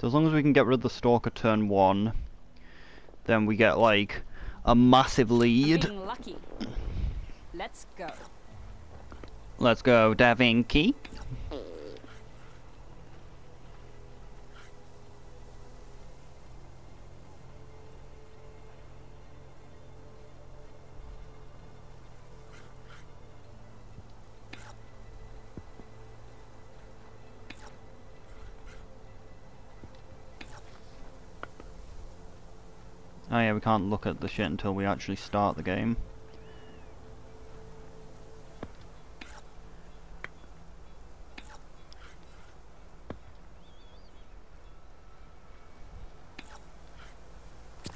So as long as we can get rid of the Stalker turn one, then we get like a massive lead. Lucky. Let's go. Let's go, Da Vinci. We can't look at the shit until we actually start the game.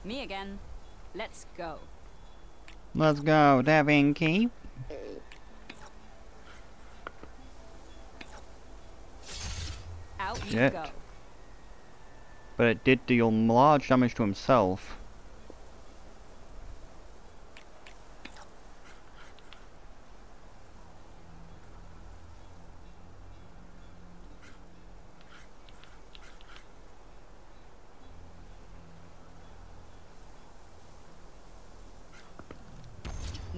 Me again. Let's go. Let's go, Da Vinci. Out you Shit. go. But it did deal large damage to himself.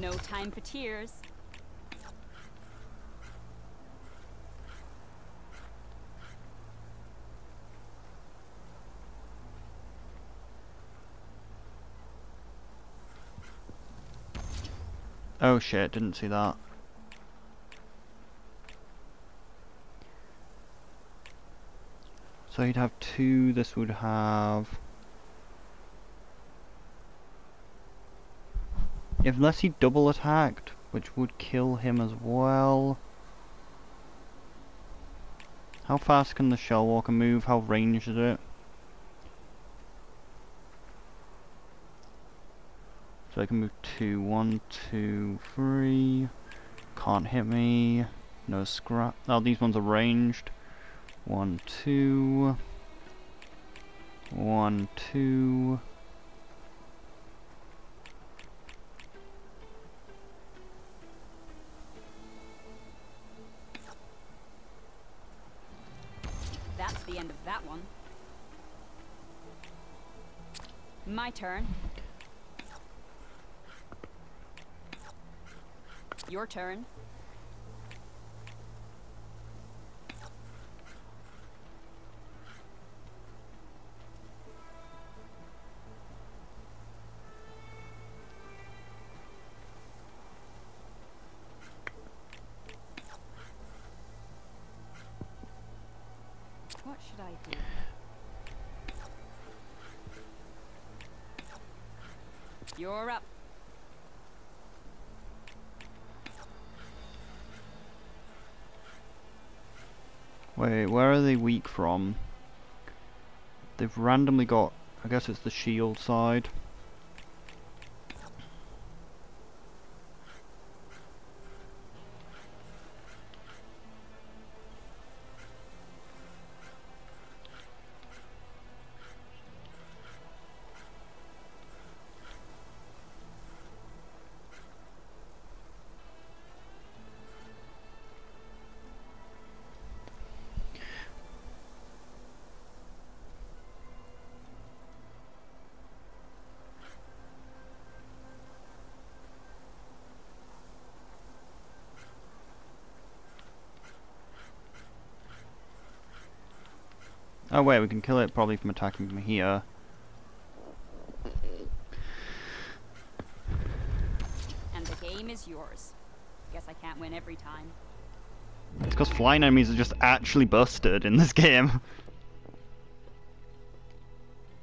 No time for tears. Oh shit, didn't see that. So he'd have two, this would have... Unless he double attacked, which would kill him as well. How fast can the Shell Walker move? How ranged is it? So I can move two, one, two, three. Can't hit me. No scrap. Oh, these ones are ranged. One, two. One, two. My turn. Your turn. Wait, where are they weak from? They've randomly got... I guess it's the shield side. Oh wait, we can kill it probably from attacking from here. And the game is yours. Guess I can't win every time. It's because flying enemies are just actually busted in this game.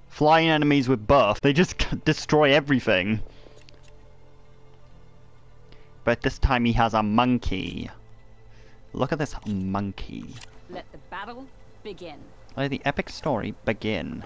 Flying enemies with buff, they just destroy everything. But this time he has a monkey. Look at this monkey. Let the battle begin. Let the epic story begin.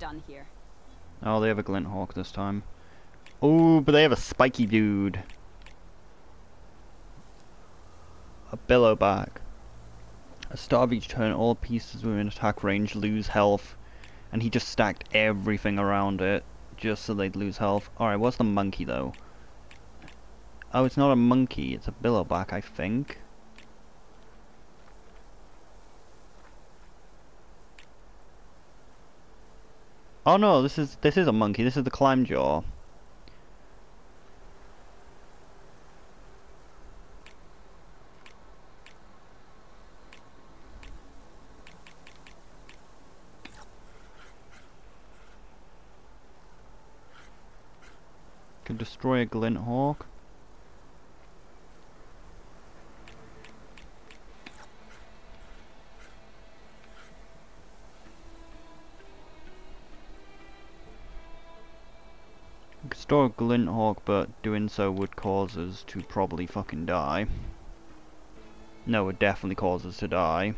Done here. Oh, they have a glint hawk this time. Oh, but they have a spiky dude. A Bellowback. A start of each turn, all pieces within attack range lose health. And he just stacked everything around it, just so they'd lose health. Alright, what's the monkey though? Oh, it's not a monkey, it's a Bellowback, I think. Oh no, this is this is a monkey, this is the Clamberjaw. Can destroy a glint hawk. Store glint hawk, but doing so would cause us to probably fucking die. No, it definitely cause us to die.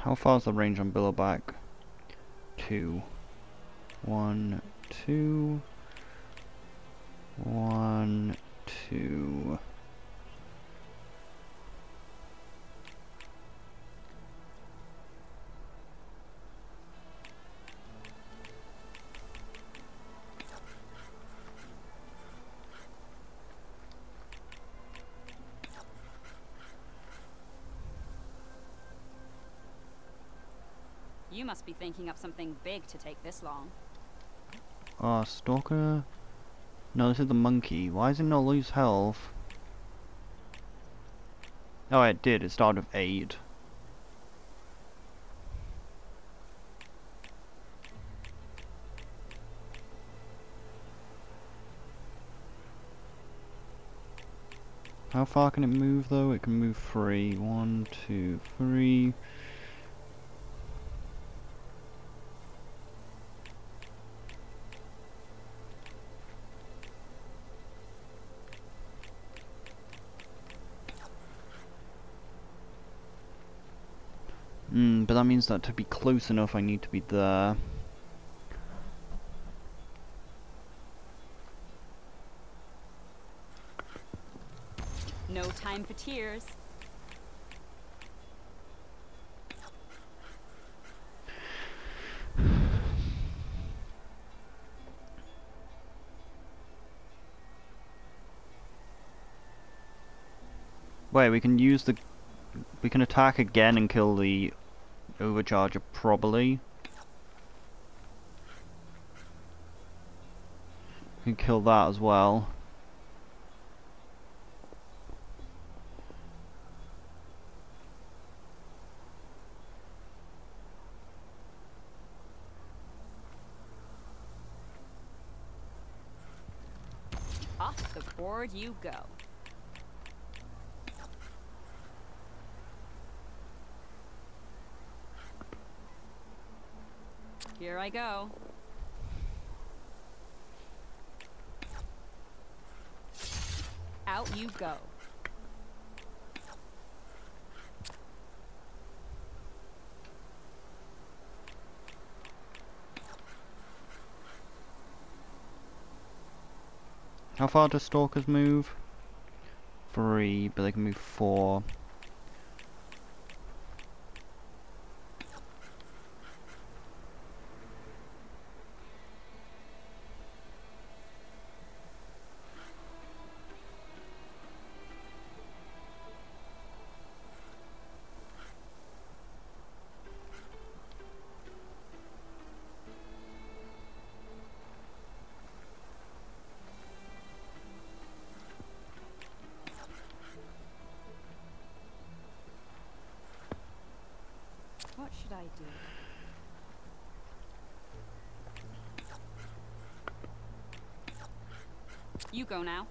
How far is the range on Bellowback? Two. One, two. One, two. Thinking up something big to take this long. Ah, Stalker? No, this is the monkey. Why does it not lose health? Oh, it did. It started with 8. How far can it move though? It can move three. One, two, three. Hmm, but that means that to be close enough I need to be there. No time for tears. Wait, we can use the... We can attack again and kill the overcharger, probably. Can kill that as well. Off the board you go. Here I go. Out you go. How far do stalkers move? Three, but they can move four. You go now.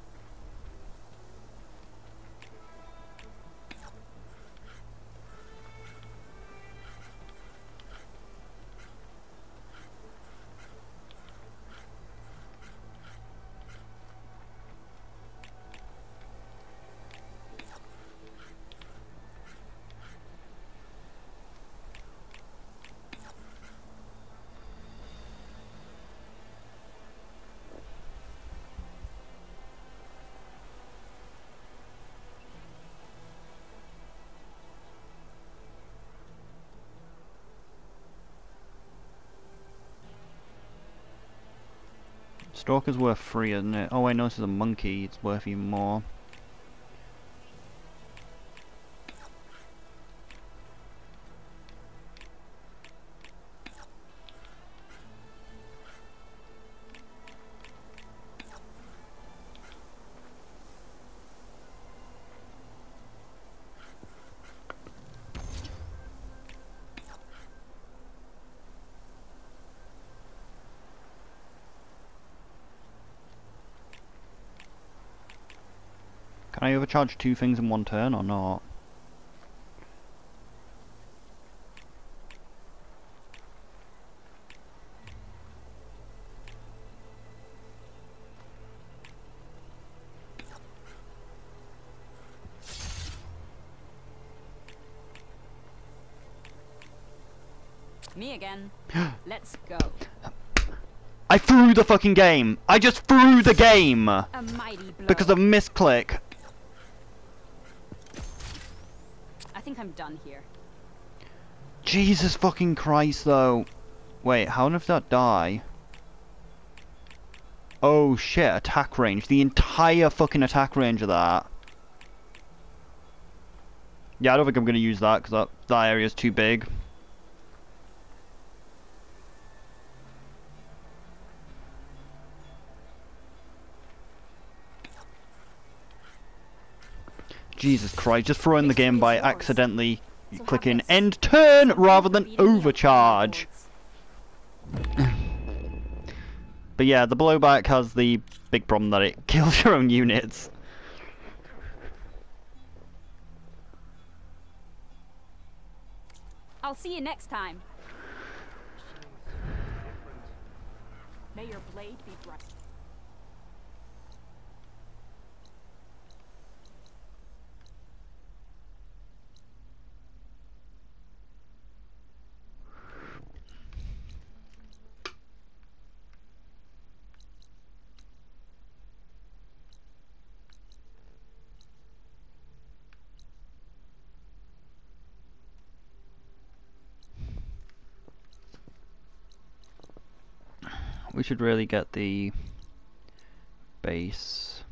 Stalker's worth three, isn't it? Oh I know this is a monkey. It's worth even more. I two things in one turn or not? Me again. Let's go. I threw the fucking game! I just threw the game! A mighty blow. Because of misclick. I think I'm done here. Jesus fucking Christ though. Wait, how did that die? Oh shit, attack range. The entire fucking attack range of that. Yeah, I don't think I'm gonna use that because that, that area's too big. Jesus Christ, just throwing the game by accidentally So clicking end turn rather than beating me up on the overcharge. But yeah, the blowback has the big problem that it kills your own units. I'll see you next time. May your blade be bright. We should really get the base.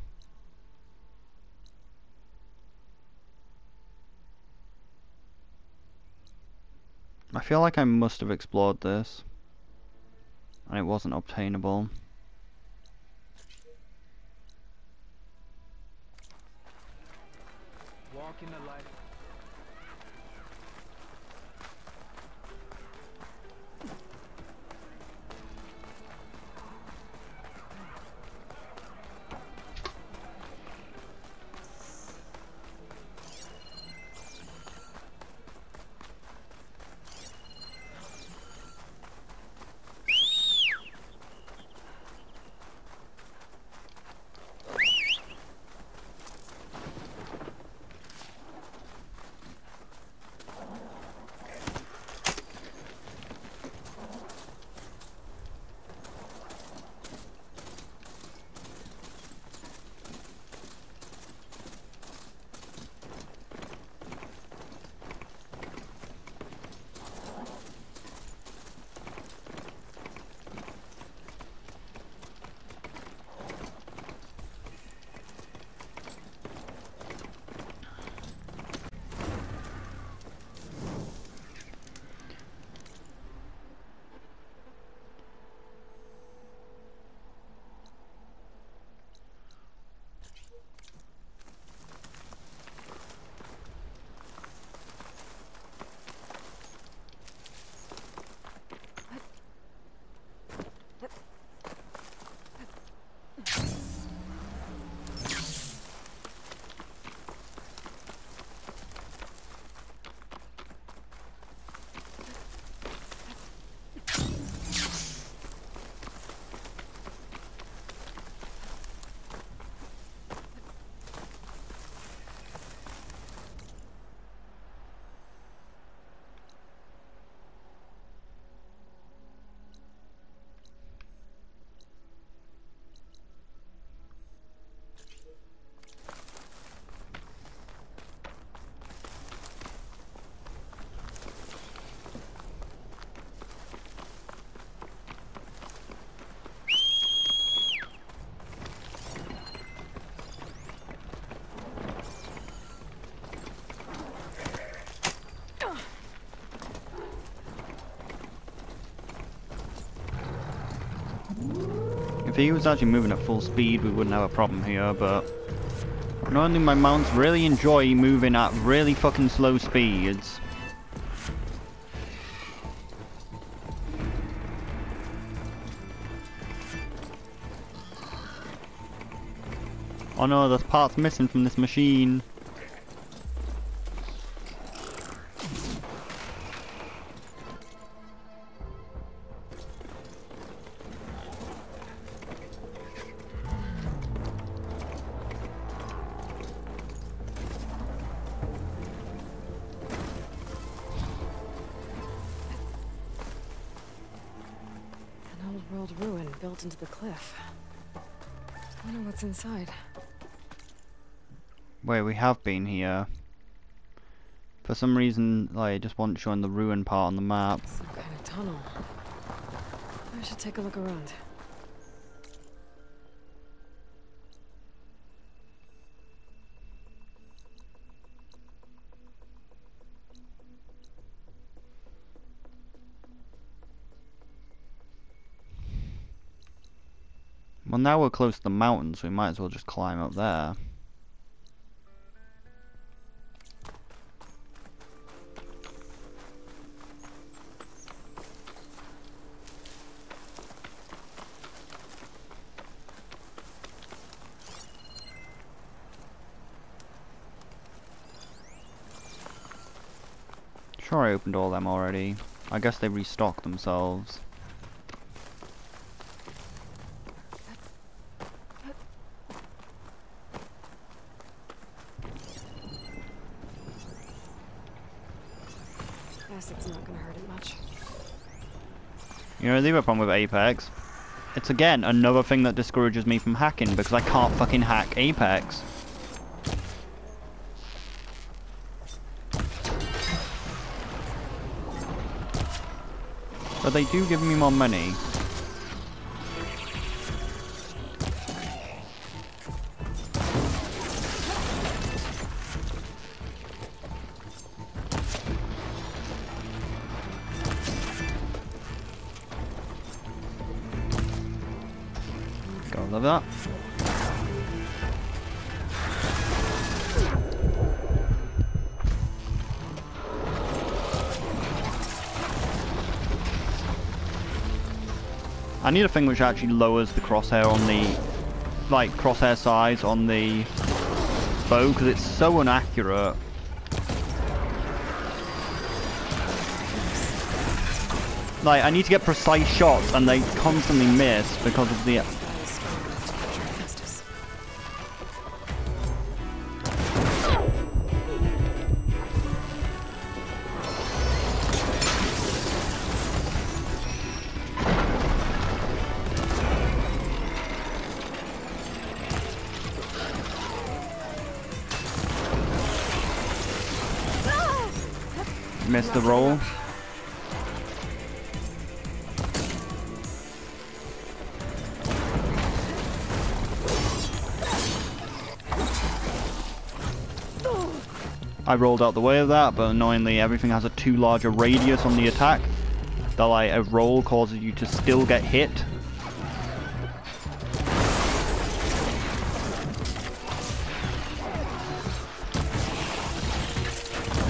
I feel like I must have explored this. And it wasn't obtainable. Walk in the light. If he was actually moving at full speed, we wouldn't have a problem here, but... Normally my mounts really enjoy moving at really fucking slow speeds. Oh no, there's parts missing from this machine. What's inside. Wait, we have been here. For some reason, like, it just wasn't showing the ruin part on the map. Some kind of tunnel. I should take a look around. Well, now we're close to the mountains, so we might as well just climb up there. Sure, I opened all them already. I guess they restocked themselves. The problem with Apex, it's again another thing that discourages me from hacking because I can't fucking hack Apex. But they do give me more money. Need a thing which actually lowers the crosshair on the, like, crosshair size on the bow, because it's so inaccurate. Like, I need to get precise shots, and they constantly miss because of the... rolled out the way of that, but annoyingly everything has a too large a radius on the attack. That like a roll causes you to still get hit.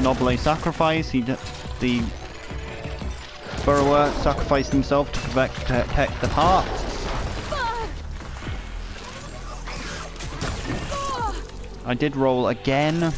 Noble sacrifice, he the burrower sacrificed himself to protect, the parts. I did roll again.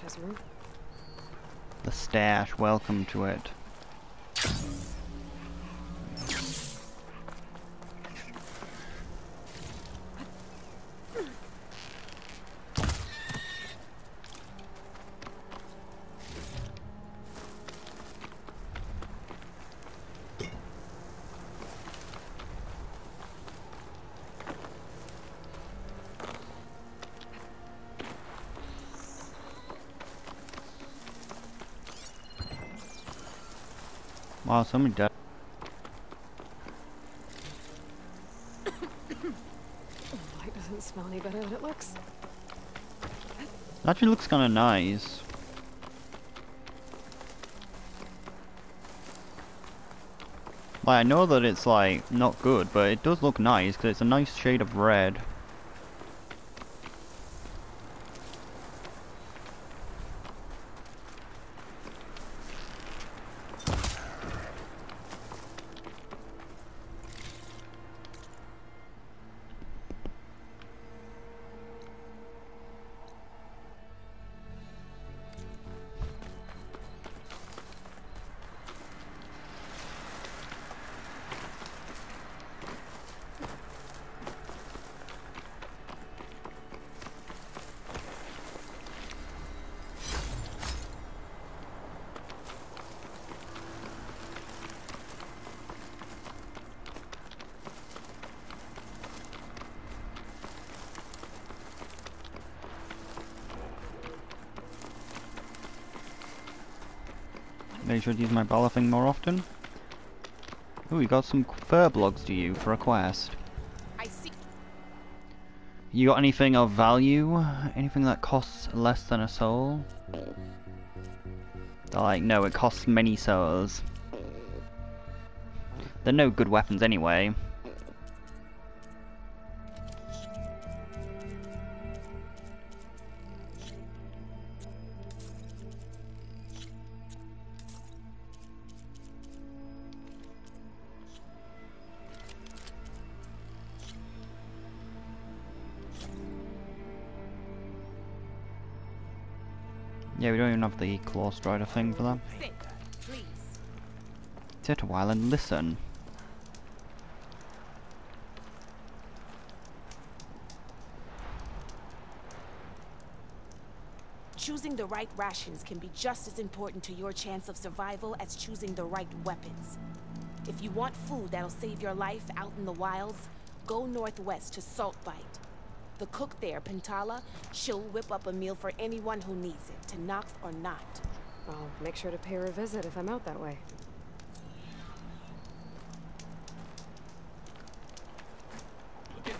Stash. The stash, welcome to it. Wow, somebody died. Light doesn't smell any better than it looks. Actually looks kind of nice. Like, I know that it's like not good, but it does look nice because it's a nice shade of red. Should use my Balafing more often. Ooh, we got some fur blogs to you for a quest. I see. You got anything of value? Anything that costs less than a soul? They're like, no, it costs many souls. They're no good weapons anyway. Have the claw strider thing for that. Sit. A while and listen. Choosing the right rations can be just as important to your chance of survival as choosing the right weapons. If you want food that'll save your life out in the wilds, go northwest to Salt Saltbite. The cook there, Pentala, she'll whip up a meal for anyone who needs it, Tenakth or not. I'll make sure to pay her a visit if I'm out that way.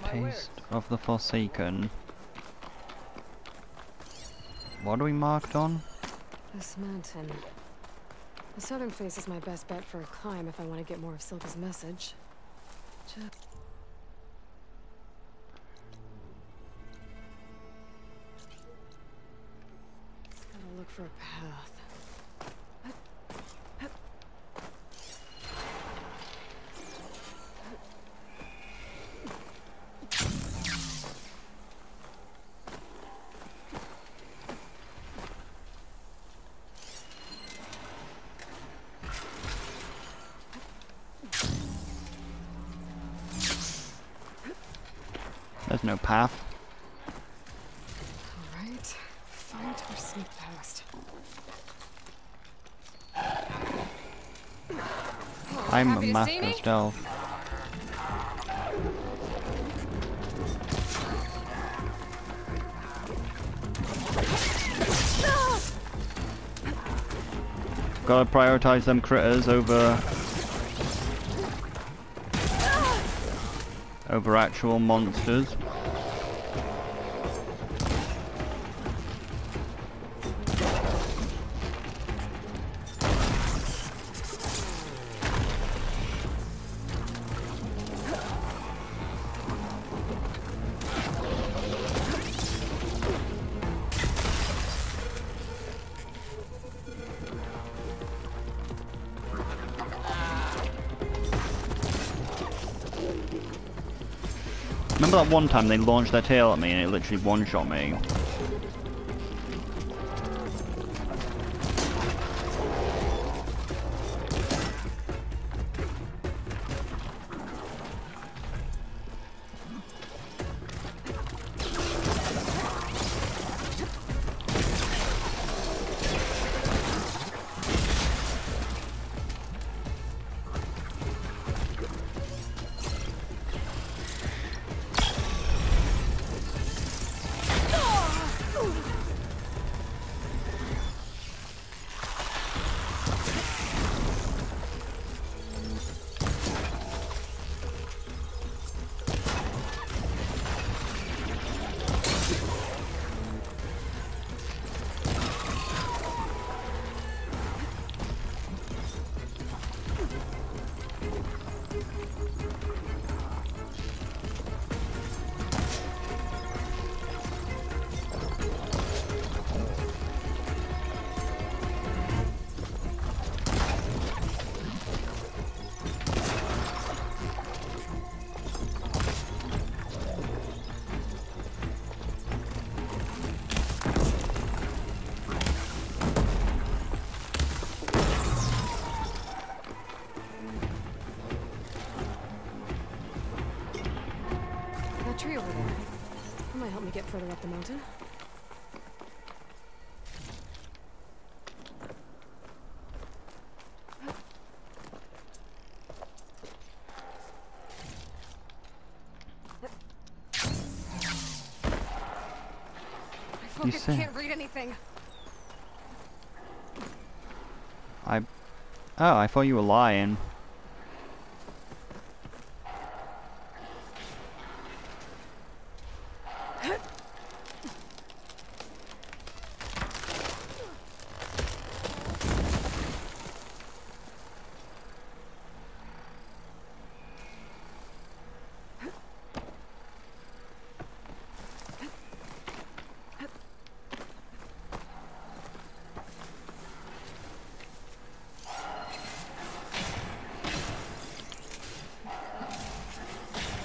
Taste of the Forsaken. What are we marked on? This mountain. The southern face is my best bet for a climb if I want to get more of Silva's message. Just for a path. There's no path. Alright. Fight or sneak past. I'm a master me? stealth. Gotta prioritize them critters over over actual monsters. That one time they launched their tail at me and it literally one-shot me? That might help me get further up the mountain. My say- can't read anything. I... Oh, I thought you were lying.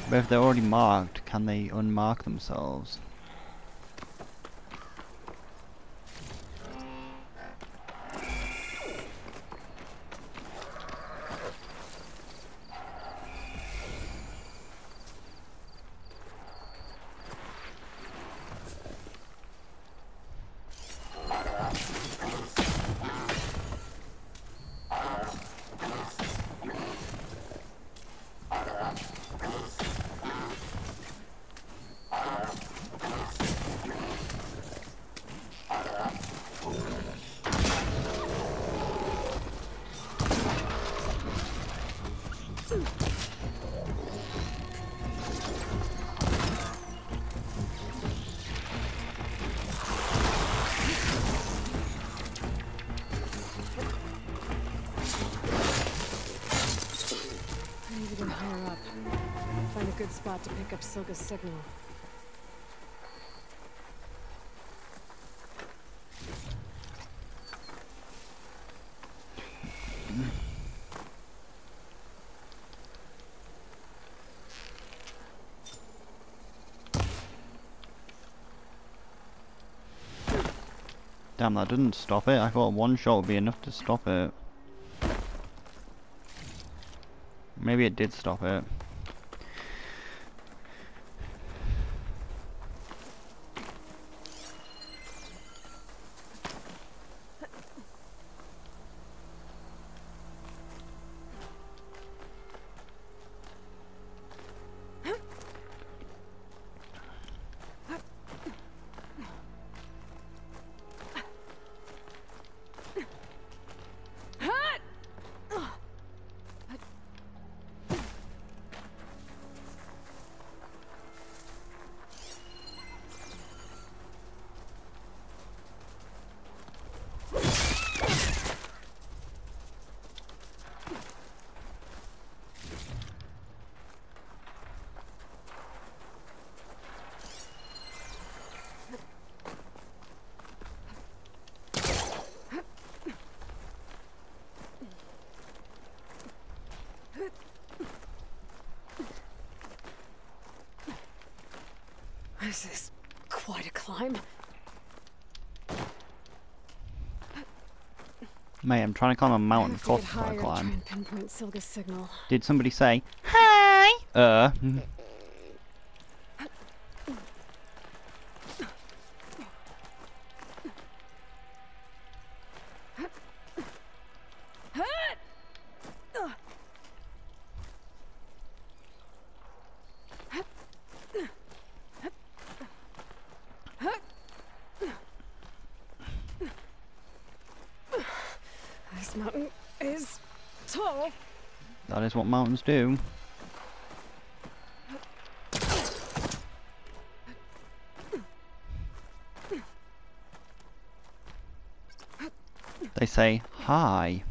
But if they're already marked, can they unmark themselves? Pick up Silga's signal. Damn, that didn't stop it. I thought one shot would be enough to stop it. Maybe it did stop it. This is quite a climb. Mate, I'm trying to climb a mountain. have Of course get it's got higher to to climb. and pinpoint signal. Did somebody say, Hi? Uh. This mountain is tall. That is what mountains do. They say hi.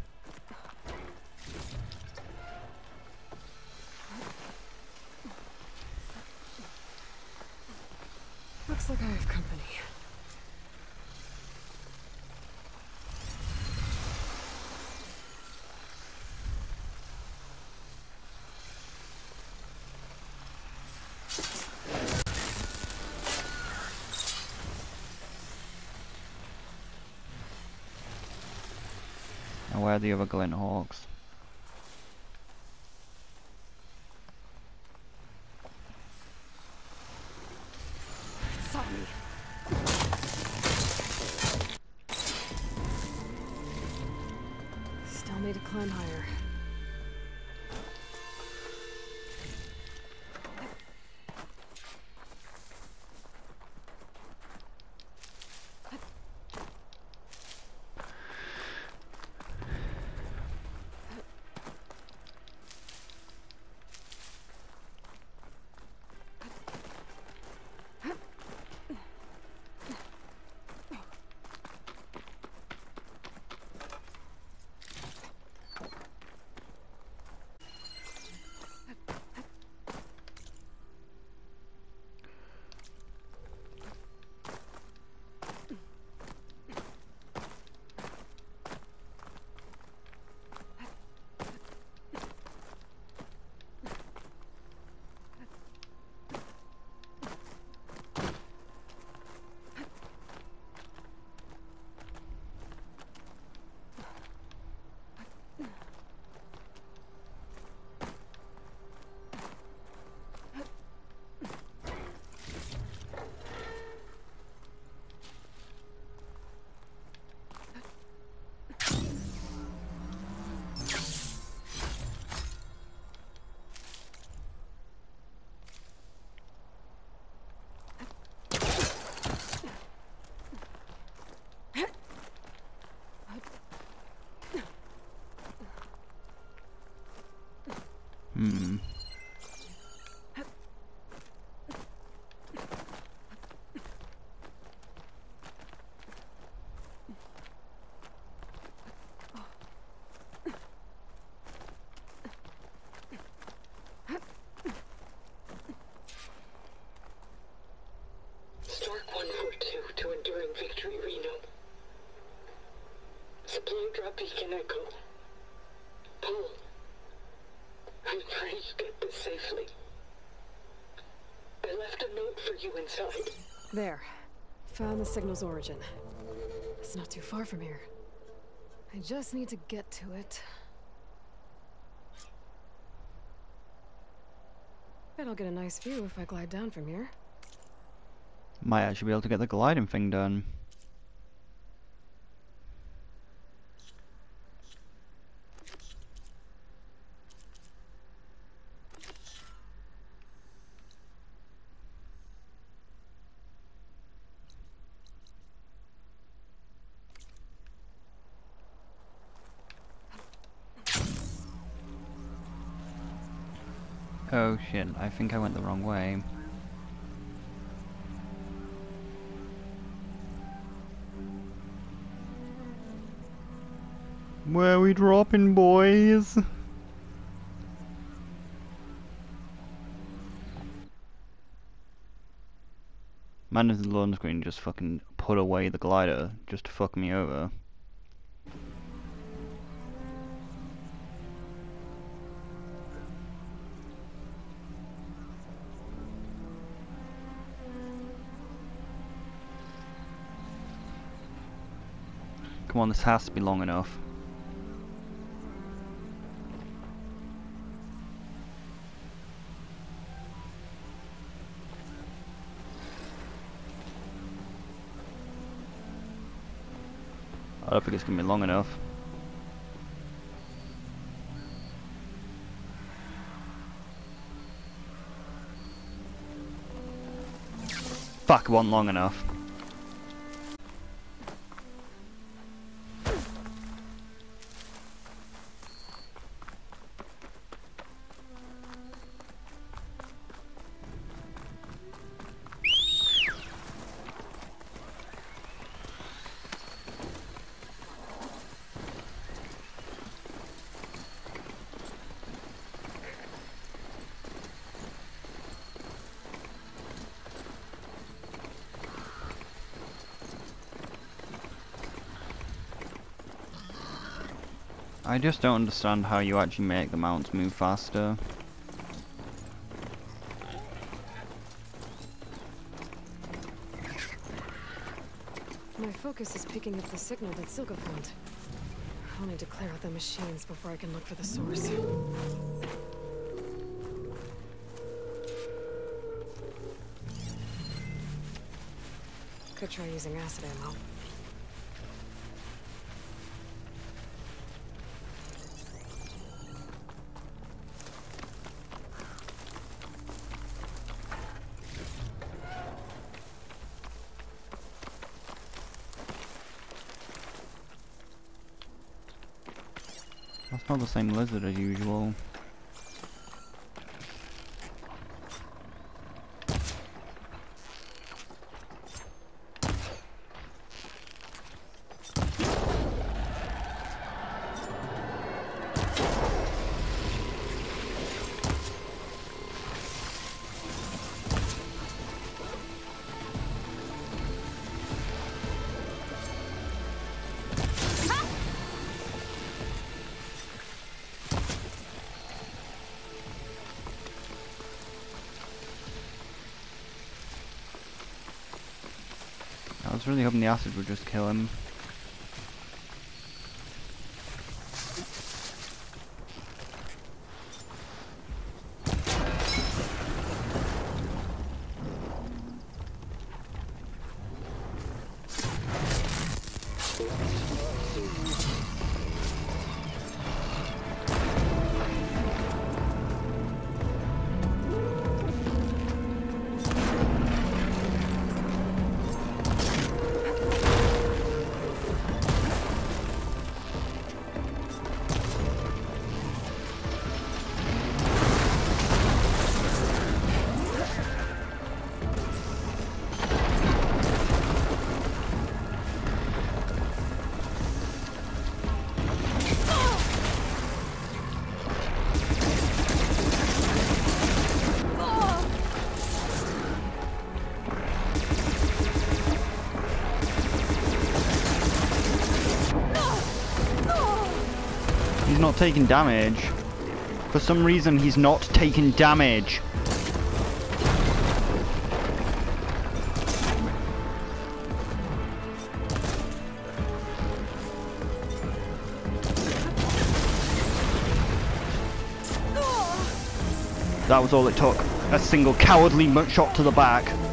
Looks like I have company. Are the other Glinthawks? Supply drop beacon echo. Paul. I'm afraid you get this safely. I left a note for you inside. There. Found the signal's origin. It's not too far from here. I just need to get to it. Bet I'll get a nice view if I glide down from here. Might actually be able to get the gliding thing done. Oh shit, I think I went the wrong way. Where are we dropping, boys? Man is the loan screen just fucking put away the glider just to fuck me over. Come on, this has to be long enough. I don't think it's gonna be long enough. Fuck, wasn't long enough. I just don't understand how you actually make the mounts move faster. My focus is picking up the signal that Silka found. I'll need to clear out the machines before I can look for the source. Could try using acid ammo. Not the same lizard as usual. Really hoping the acid would just kill him. Not taking damage. For some reason, he's not taking damage. That was all it took. A single cowardly shot to the back.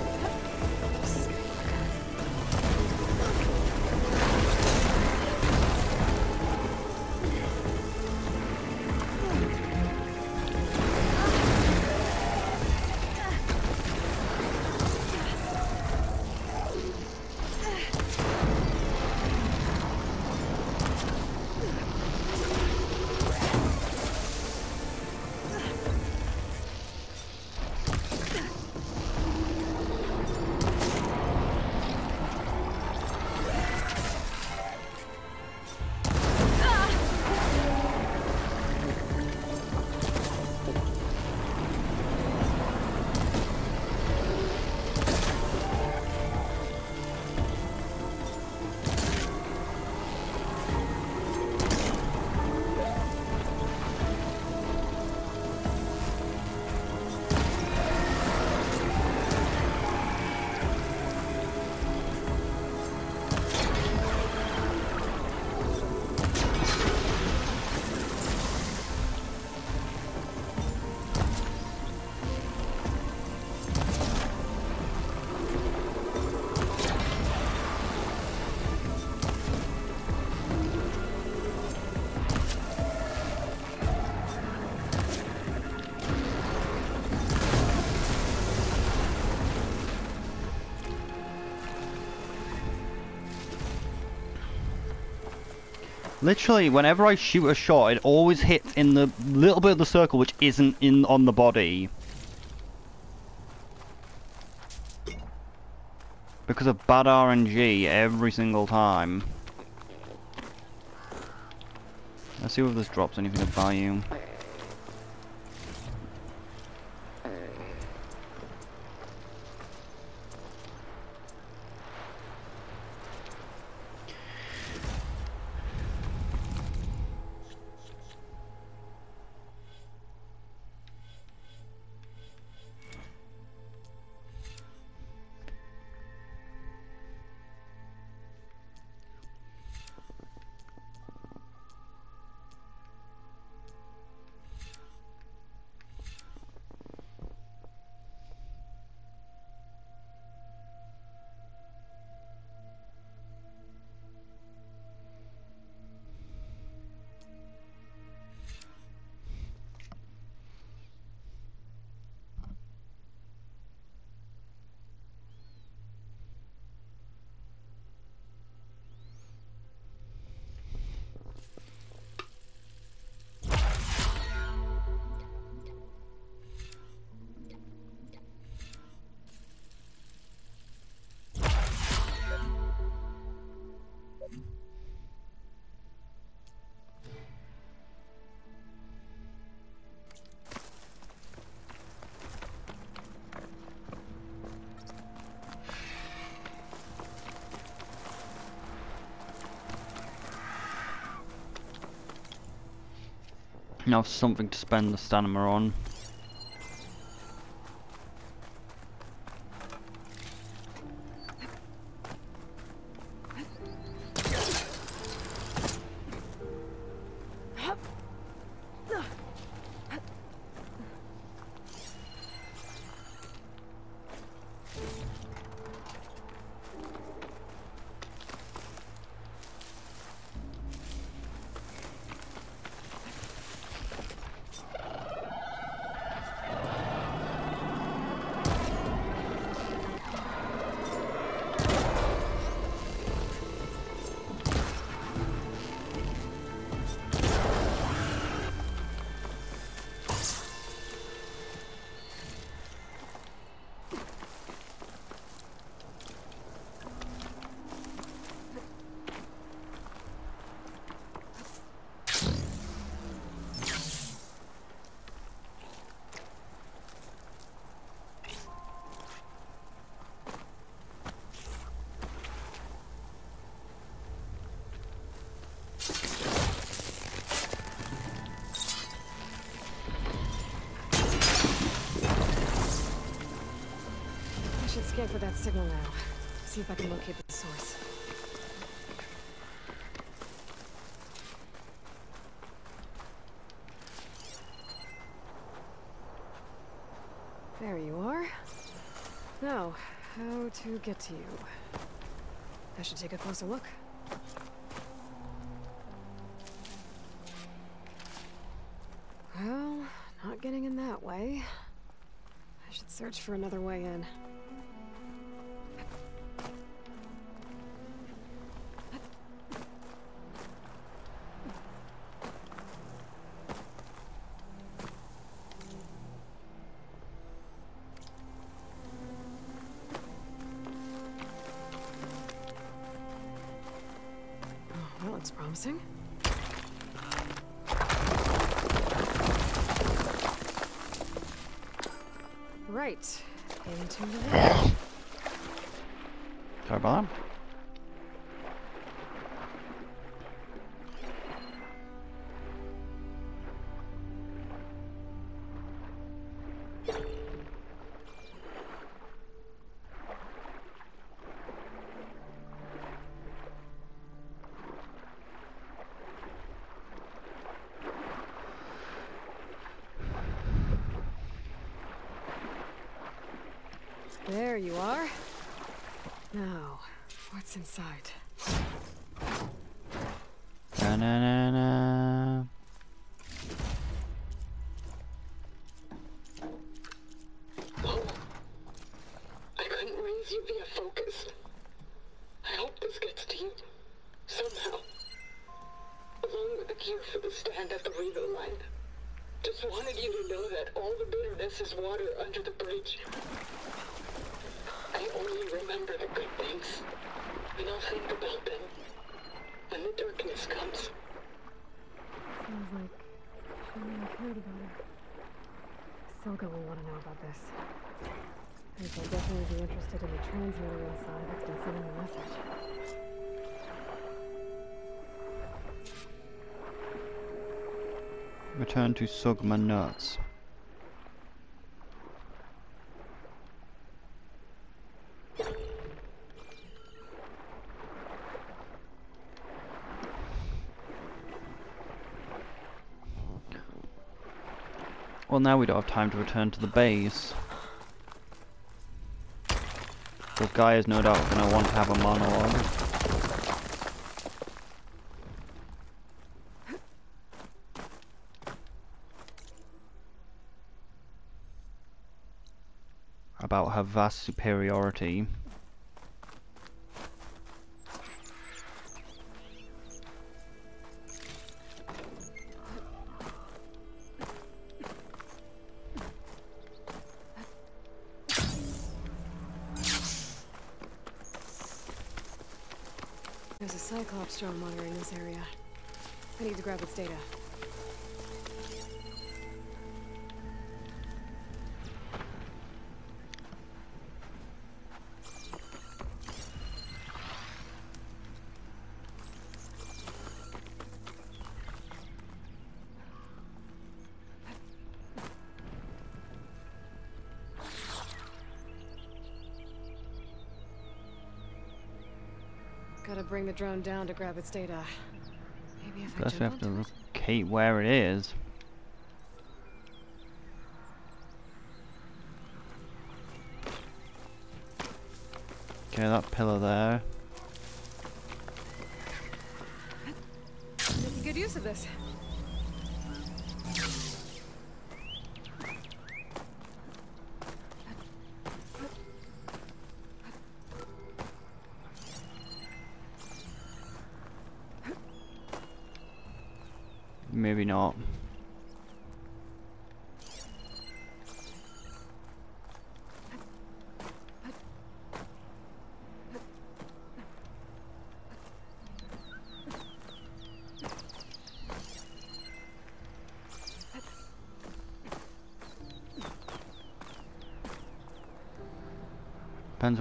Literally, whenever I shoot a shot, it always hits in the little bit of the circle which isn't in on the body. Because of bad RNG every single time. Let's see if this drops anything of value. Now something to spend the stamina on. Scan for that signal now. See if I can locate the source. There you are. Now, how to get to you? I should take a closer look. Well, not getting in that way. I should search for another way in. Right. Into the lab. Sorry There you are. Now, what's inside? Na na na. To Nuts. Well, now we don't have time to return to the base. The guy is no doubt going to want to have a monologue. Her vast superiority. There's a Cyclops drone monitoring this area. I need to grab its data. The drone down to grab its data. Maybe if I Guess we have to locate where it is. Okay, that pillar there. Making good use of this.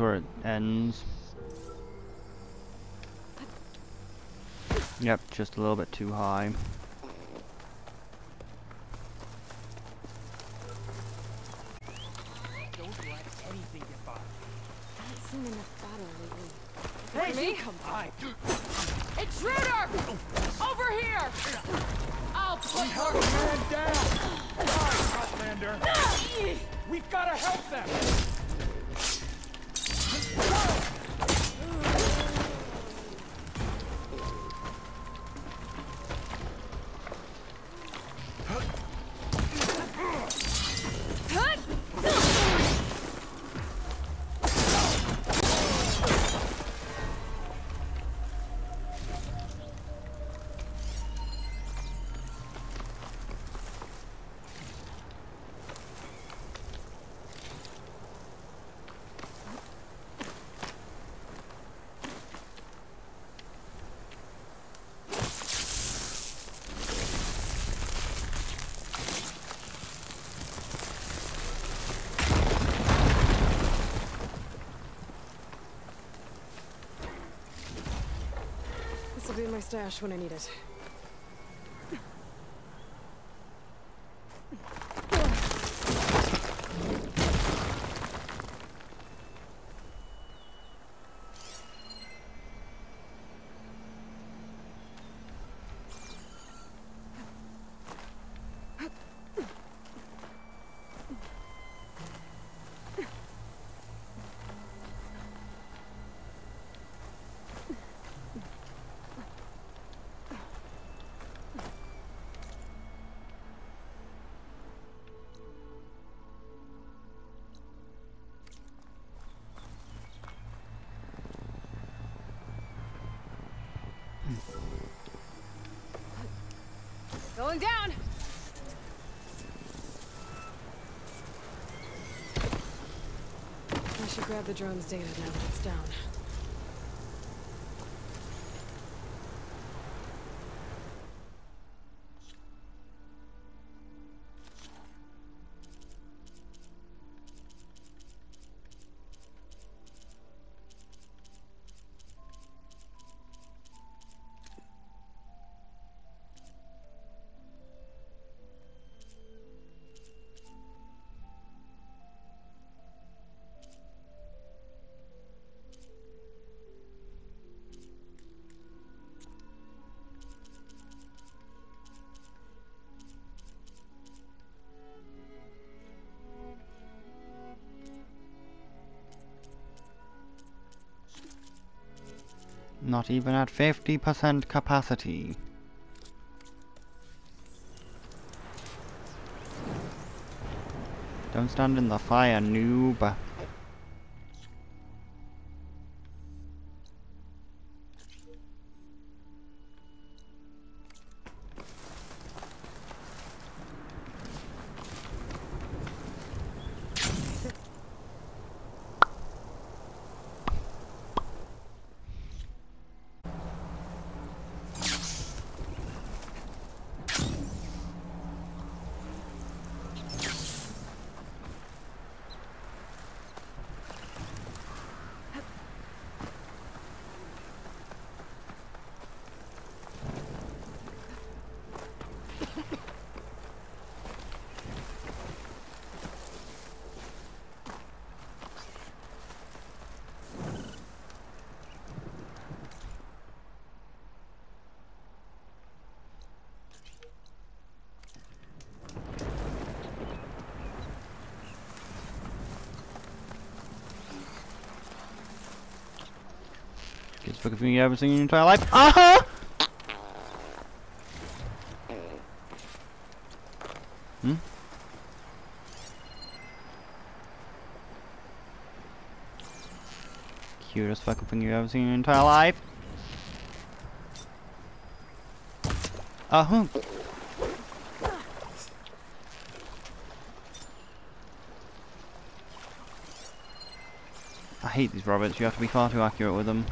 Where it ends. Yep, just a little bit too high. Don't let anything get by. I haven't seen enough battle lately. Hey, me? come by. Intruder! Over here! I'll put Have man down. Guys, Outlander. We've got to help them. This'll my stash when I need it. Going down. I should grab the drone's data now that it's down. Not even at 50% capacity. Don't stand in the fire, noob. Kids fucking thing you ever seen in your entire life. Uh-huh! Hmm? Cutest fucking thing you ever seen in your entire life. Uh-huh. I hate these robots, you have to be far too accurate with them.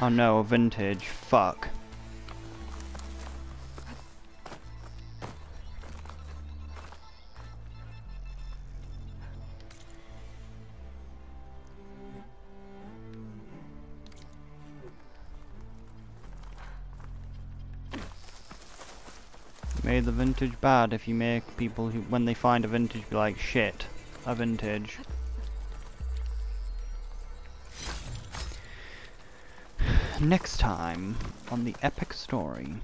Oh no, vintage. Fuck. made the vintage bad if you make people who, when they find a vintage, be like, shit, a vintage. Next time on the epic story.